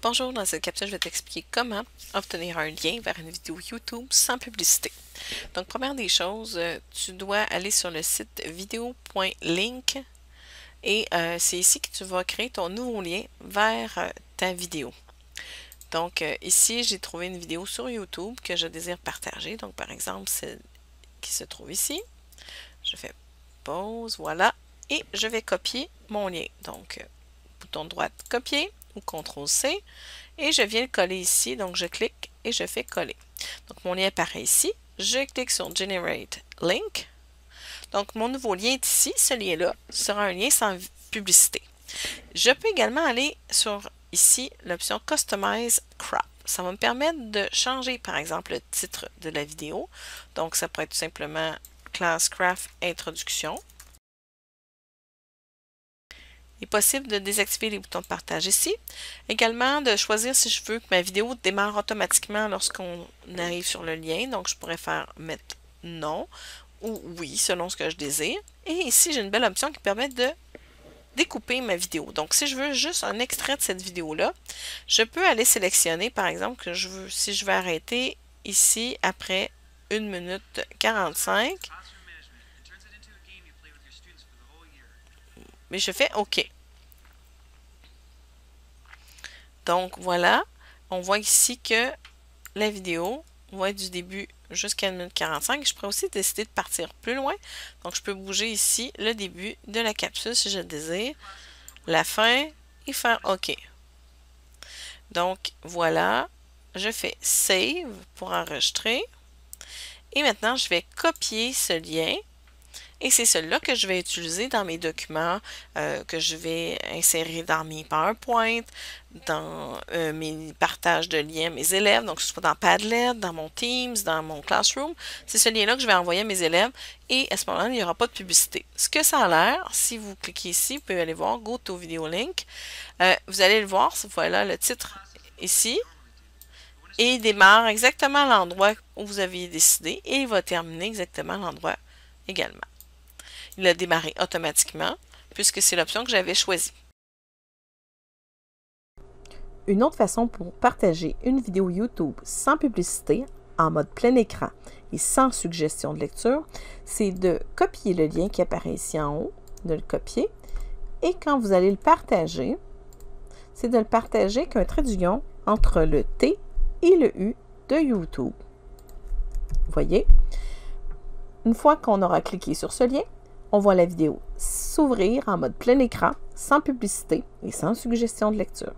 Bonjour, dans cette capsule, je vais t'expliquer comment obtenir un lien vers une vidéo YouTube sans publicité. Donc, première des choses, euh, tu dois aller sur le site vidéo.link et euh, c'est ici que tu vas créer ton nouveau lien vers euh, ta vidéo. Donc, ici, j'ai trouvé une vidéo sur YouTube que je désire partager. Donc, par exemple, celle qui se trouve ici. Je fais pause, voilà, et je vais copier mon lien. Donc, bouton droit copier CTRL-C et je viens le coller ici. Donc, je clique et je fais coller. Donc, mon lien apparaît ici. Je clique sur Generate Link. Donc, mon nouveau lien est ici. Ce lien-là sera un lien sans publicité. Je peux également aller sur ici l'option Customize Crop. Ça va me permettre de changer, par exemple, le titre de la vidéo. Donc, ça pourrait être tout simplement Class Craft Introduction. Il est possible de désactiver les boutons de partage ici. Également, de choisir si je veux que ma vidéo démarre automatiquement lorsqu'on arrive sur le lien. Donc, je pourrais faire mettre non ou oui, selon ce que je désire. Et ici, j'ai une belle option qui permet de découper ma vidéo. Donc, si je veux juste un extrait de cette vidéo-là, je peux aller sélectionner, par exemple, que je veux, si je veux arrêter ici après 1 minute 45, mais je fais OK. Donc voilà, on voit ici que la vidéo va être du début jusqu'à 1 minute 45. Je pourrais aussi décider de partir plus loin. Donc je peux bouger ici le début de la capsule si je le désire, la fin et faire OK. Donc voilà, je fais Save pour enregistrer. Et maintenant, je vais copier ce lien et c'est celui-là que je vais utiliser dans mes documents, euh, que je vais insérer dans mes PowerPoint, dans euh, mes partages de liens à mes élèves, donc que ce soit dans Padlet, dans mon Teams, dans mon Classroom. C'est ce lien-là que je vais envoyer à mes élèves et à ce moment-là, il n'y aura pas de publicité. Ce que ça a l'air, si vous cliquez ici, vous pouvez aller voir Go to Video Link. Euh, vous allez le voir, voilà le titre ici. Et il démarre exactement l'endroit où vous aviez décidé et il va terminer exactement à l'endroit également il a démarré automatiquement puisque c'est l'option que j'avais choisie. Une autre façon pour partager une vidéo YouTube sans publicité, en mode plein écran et sans suggestion de lecture, c'est de copier le lien qui apparaît ici en haut, de le copier, et quand vous allez le partager, c'est de le partager avec un trait d'union entre le T et le U de YouTube. Voyez? Une fois qu'on aura cliqué sur ce lien, on voit la vidéo s'ouvrir en mode plein écran, sans publicité et sans suggestion de lecture.